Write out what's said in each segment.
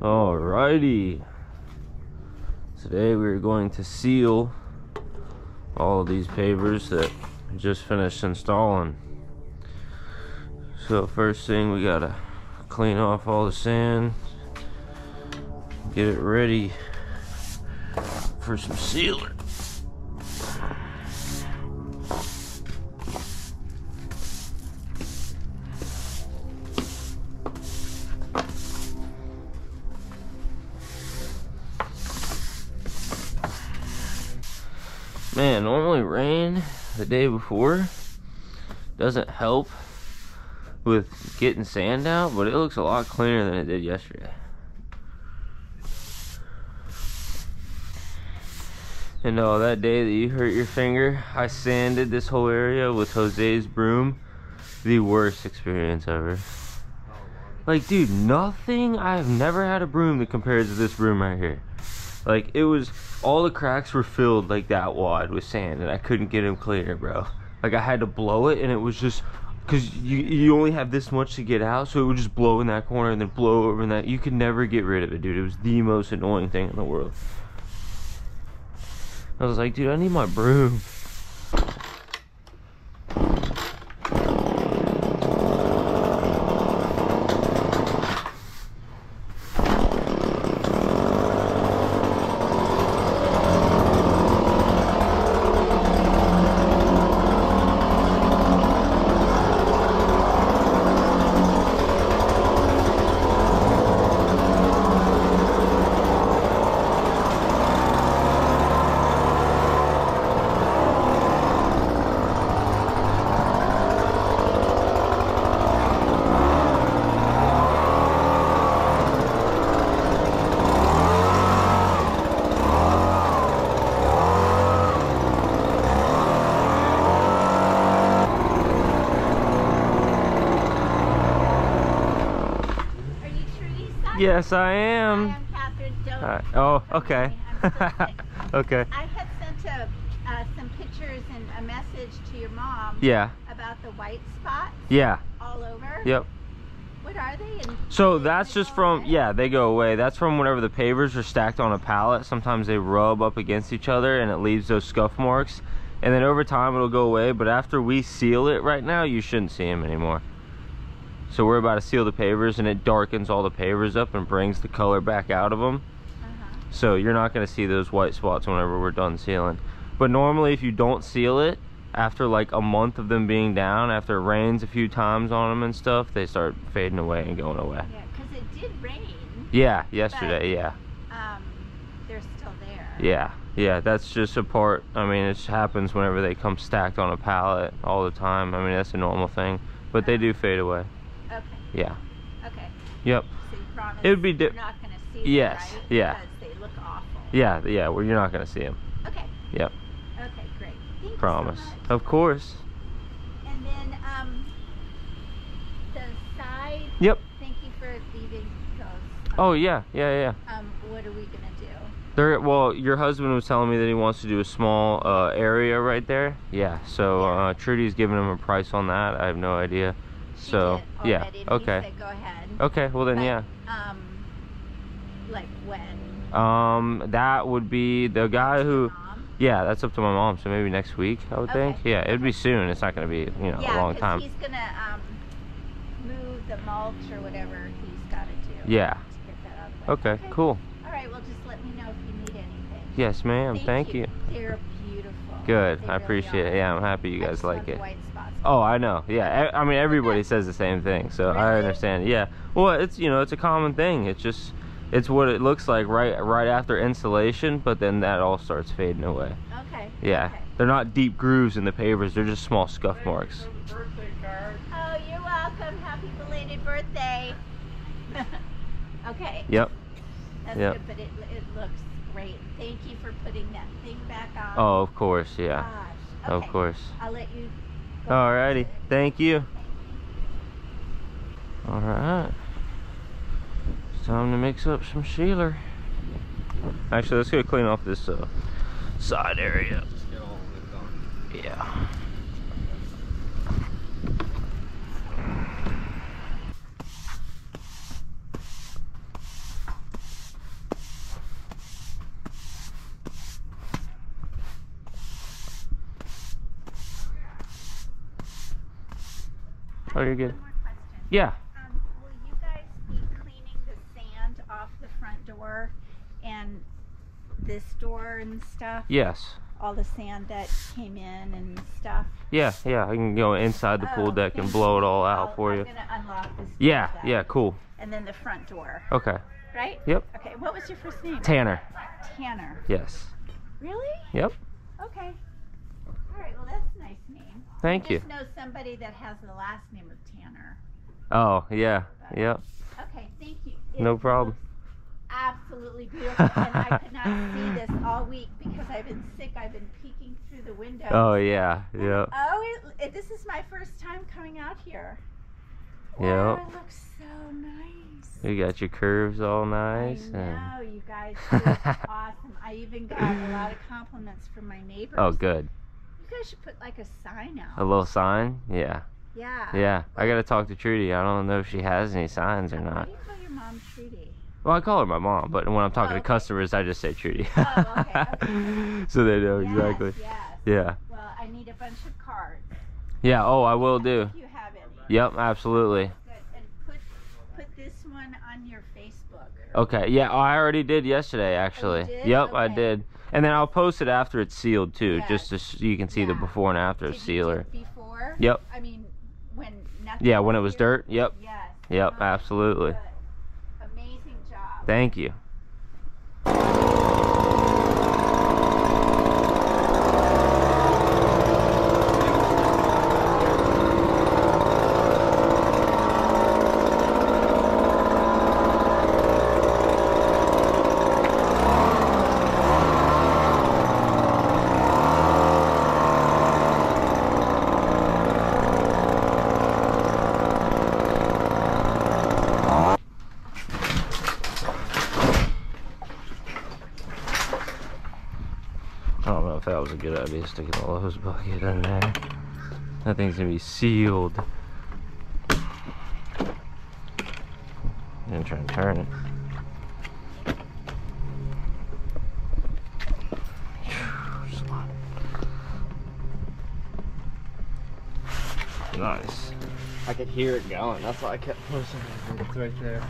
Alrighty. Today we're going to seal all of these pavers that we just finished installing. So first thing we gotta clean off all the sand, get it ready for some sealer. Man, normally rain the day before doesn't help with getting sand out, but it looks a lot cleaner than it did yesterday. And uh, that day that you hurt your finger, I sanded this whole area with Jose's broom. The worst experience ever. Like, dude, nothing, I've never had a broom that compares to this broom right here. Like, it was, all the cracks were filled like that wad with sand, and I couldn't get them clear, bro. Like, I had to blow it, and it was just, because you, you only have this much to get out, so it would just blow in that corner and then blow over in that. You could never get rid of it, dude. It was the most annoying thing in the world. I was like, dude, I need my broom. Are you Teresa? Yes, I am. I'm Catherine. Don't. Hi. Oh, okay. Okay. I had sent a, uh, some pictures and a message to your mom Yeah. about the white spots Yeah. all over. Yep. What are they? And So they that's just from away? yeah, they go away. That's from whenever the pavers are stacked on a pallet. Sometimes they rub up against each other and it leaves those scuff marks. And then over time it'll go away. But after we seal it right now, you shouldn't see them anymore. So we're about to seal the pavers and it darkens all the pavers up and brings the color back out of them. Uh-huh. So you're not going to see those white spots whenever we're done sealing. But normally if you don't seal it, after like a month of them being down, after it rains a few times on them and stuff, they start fading away and going away. Yeah, because it did rain. Yeah, yesterday, yeah. Um, they're still there. Yeah, yeah, that's just a part. I mean, it happens whenever they come stacked on a pallet all the time. I mean, that's a normal thing. But they do fade away. Okay. Yeah. Okay. Yep. So you promise It would be di- not going to see them, Yes, right? yeah. Because they look awful. Yeah, yeah, well, you're not going to see them. Okay. Yep. Okay, great. Thank Promise. so. Of course. And then um, the side. Yep. Thank you for leaving those. Oh, yeah, yeah, yeah. Um, what are we gonna do? There, well, your husband was telling me that he wants to do a small uh, area right there. Yeah, so uh, Trudy's giving him a price on that. I have no idea. So, yeah, okay. Said, go ahead. Okay, well then, But, yeah. Um, like when? Um, that would be the guy who. Yeah, that's up to my mom. So maybe next week, I would Okay. think. Yeah, it'd be soon. It's not gonna be, you know, yeah, a long time. he's gonna um, move the mulch or whatever he's got to do. Yeah. To get that out of the. Okay, cool. All right. Well, just let me know if you need anything. Yes, ma'am. Thank, you. They're beautiful. Good. They I really appreciate it. Yeah, I'm happy you guys like it. White spots. Oh, I know. Yeah, I mean everybody says the same thing, so I understand. Yeah. Well, it's you know it's a common thing. It's just it's what it looks like right right after installation, but then that all starts fading away. Okay. Yeah. Okay. They're not deep grooves in the pavers. They're just small scuff marks. Oh, you're welcome. Happy belated birthday. okay. Yep. That's yep. good, but it, it looks great. Thank you for putting that thing back on. Oh, of course. Yeah. Gosh. Of course. I'll let you. Alrighty. Thank you. Alright. It's time to mix up some sealer. Actually, let's go clean off this uh, side area. Yeah. Oh, you're good. Yeah. Um, will you guys be cleaning the sand off the front door and this door and stuff? Yes. All the sand that came in and stuff? Yeah, yeah. I can go inside the pool Oh, deck and blow it all out I'll- for I'm you. gonna unlock this. door Yeah, then. yeah, cool. And then the front door, Okay. right? Yep. Okay. What was your first name? Tanner. Tanner. Yes. Really? Yep. Okay. All right. Well, that's a nice name. Thank I you. just know somebody that has the last name of Tanner. Oh, yeah. Yep. Okay. Thank you. No problem. Absolutely beautiful, and I could not see this all week because I've been sick. I've been peeking through the window. Oh, yeah. Yep. Oh, it, it, this is my first time coming out here. Yep. Wow, it looks so nice. You got your curves all nice. I and know, you guys awesome. I even got a lot of compliments from my neighbors. Oh, good. You guys should put like a sign out. A little sign? Yeah. Yeah. Yeah. I got to talk to Trudy. I don't know if she has any signs or not. Why do you call your mom Trudy? Well, I call her my mom, but when I'm talking Oh, to customers, I just say Trudy. Oh, okay, okay. so they know Yes, exactly. Yes. Yeah. Well, I need a bunch of cards. Yeah. Oh, I will do. You have any. Yep, absolutely. Good. And put put this one on your Facebook. Okay. Yeah, oh, I already did yesterday, actually. Oh, did? Yep, I did. And then I'll post it after it's sealed too, just so you can see the before and after Did sealer. Before? Yep. I mean, when nothing. Yeah, when it was dirt. Yep. Yes. Yep, absolutely. Amazing job. Thank you. That was a good idea sticking the Lowe's bucket in there. That thing's gonna be sealed. And try and turn it. Nice. I could hear it going. That's why I kept pushing it. It's right there.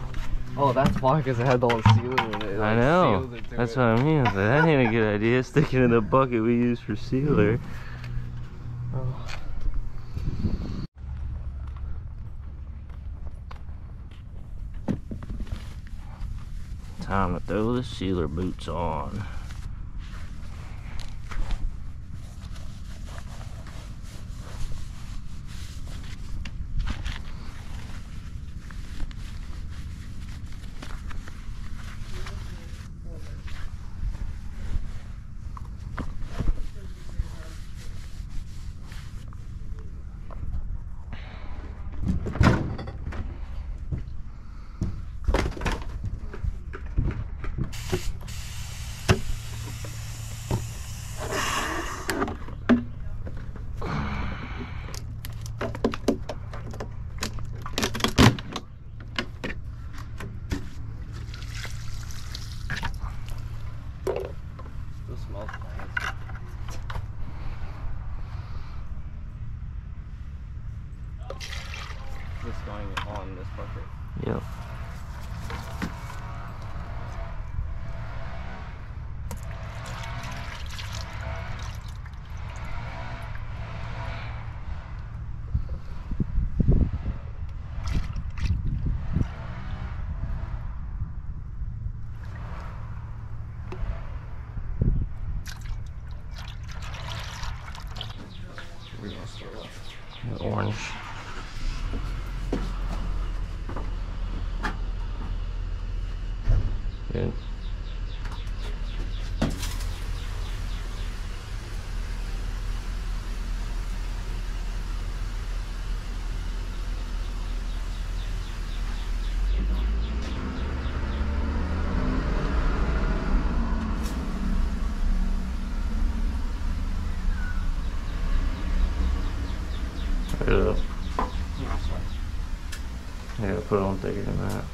Oh, that's why, because it had all the sealing in it. I like, know. it That's it. what I mean. Like, that ain't a good idea. Sticking in the bucket we use for sealer. Oh. Time to throw the sealer boots on. Put on than that.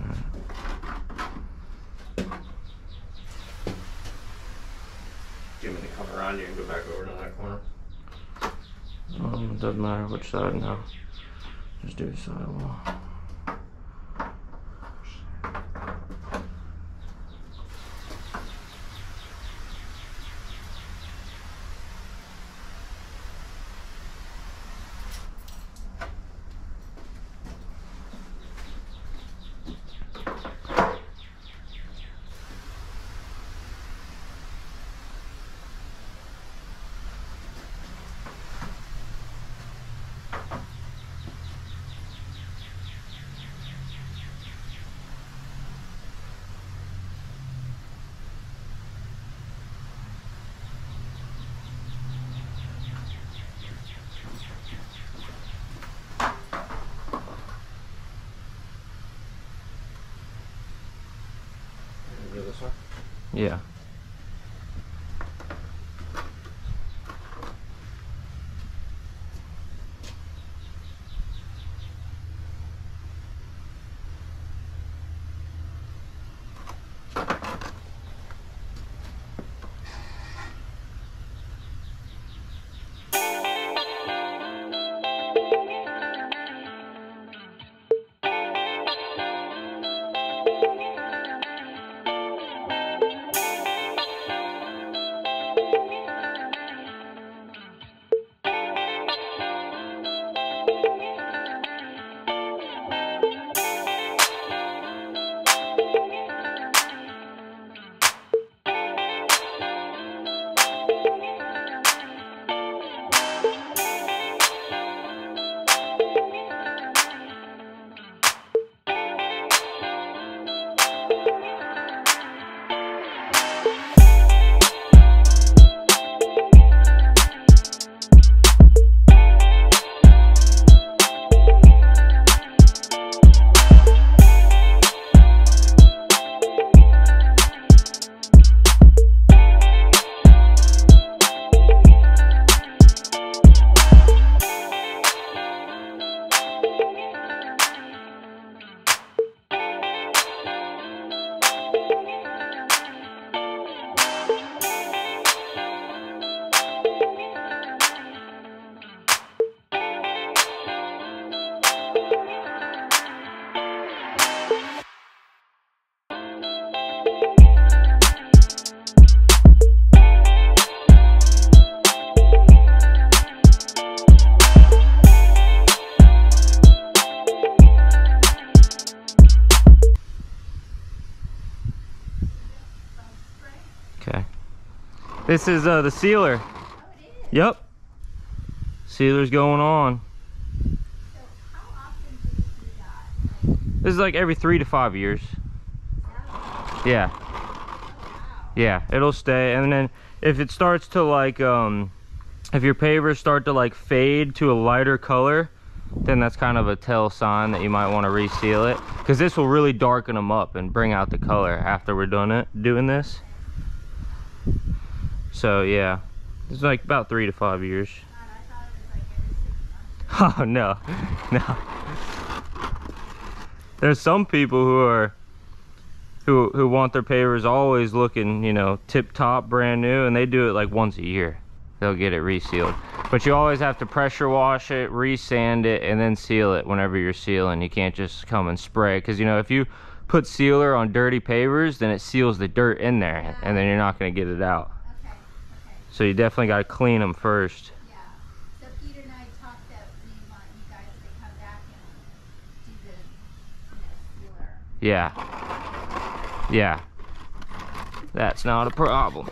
Alright. Do you want me to come around you and go back over to that corner? Um, it doesn't matter which side now. Just do a sidewall. Do Yeah. This is uh, the sealer. Oh. Yep. Sealer's going on. So how often do you? This is like every three to five years. Yeah. Yeah, it'll stay. And then if it starts to like, um, if your pavers start to like fade to a lighter color, then that's kind of a tell sign that you might want to reseal it. Because this will really darken them up and bring out the color after we're done it, doing this. So yeah, it's like about three to five years. Oh no, no. There's some people who are who who want their pavers always looking, you know, tip top, brand new, and they do it like once a year. They'll get it resealed. But you always have to pressure wash it, resand it, and then seal it whenever you're sealing. You can't just come and spray because you know if you put sealer on dirty pavers, then it seals the dirt in there, and then you're not going to get it out. So you definitely got to clean them first. yeah. So Peter and I talked that we want you guys to come back and do the, you know. Yeah. Yeah. That's not a problem.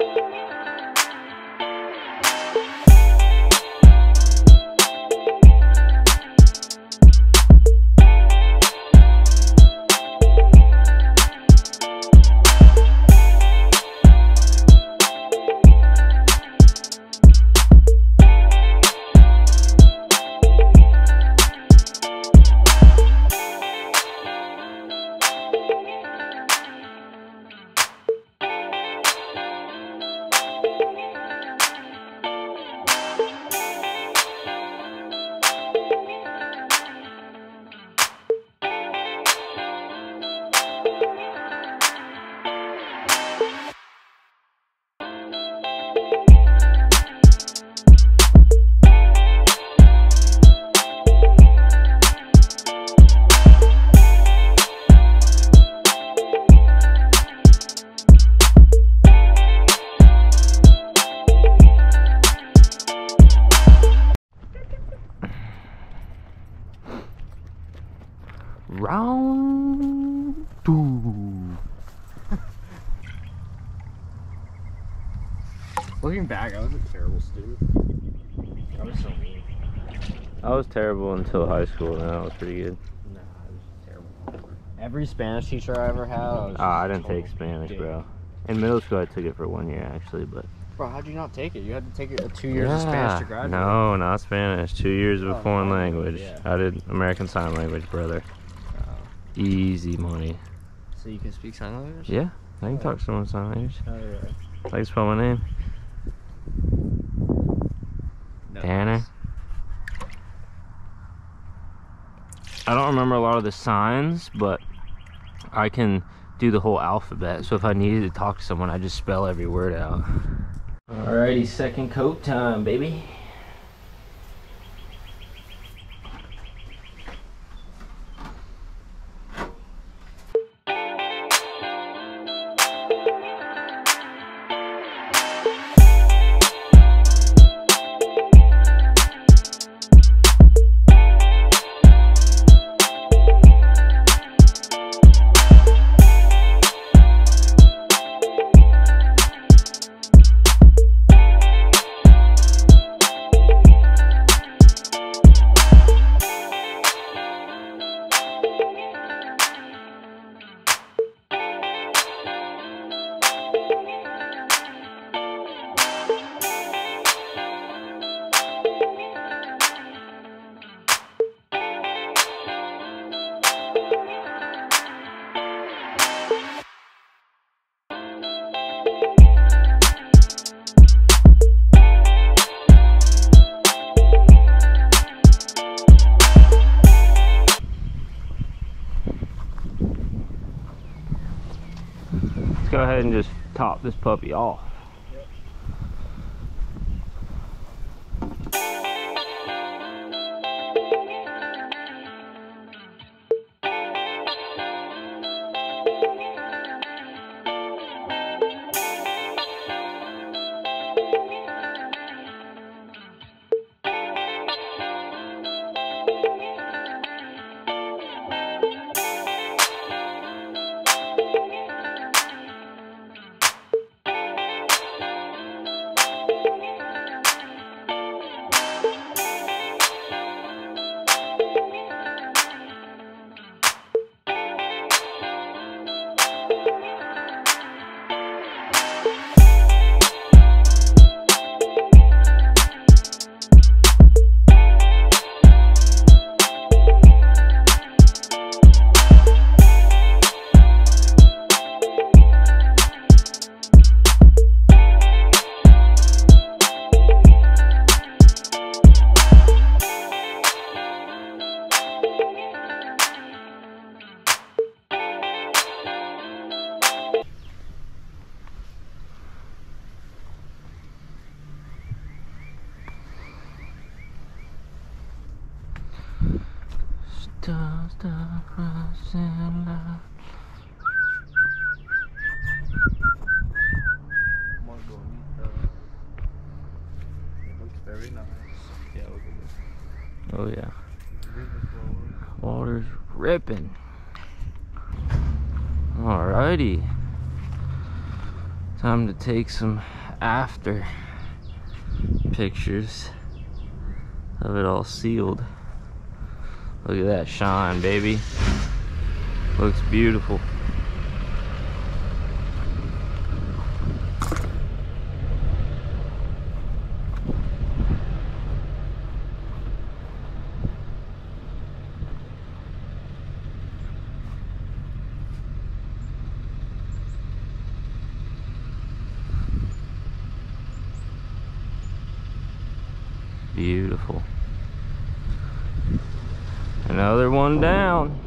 Thank you. Back, I was a terrible student. I was so mean. I was terrible until high school, and I was pretty good. Nah, I was terrible. Every Spanish teacher I ever had, I was. Ah, I didn't take Spanish, dick. bro. In middle school, I took it for one year actually, but Bro, how'd you not take it? You had to take it two years of Spanish to graduate. No, not Spanish. Two years of a Oh, foreign no, language. yeah. I did American Sign Language, brother. Oh. Easy money. So you can speak sign language? Yeah, I can Oh. talk someone sign language. Oh, yeah. I can spell my name. No. Tanner. I don't remember a lot of the signs, but I can do the whole alphabet. So if I needed to talk to someone, I just spell every word out. Alrighty, second coat time, baby. This puppy off. Oh yeah, water's ripping. Alrighty, time to take some after pictures of it all sealed. Look at that shine, baby. Looks beautiful. Beautiful. Another one down.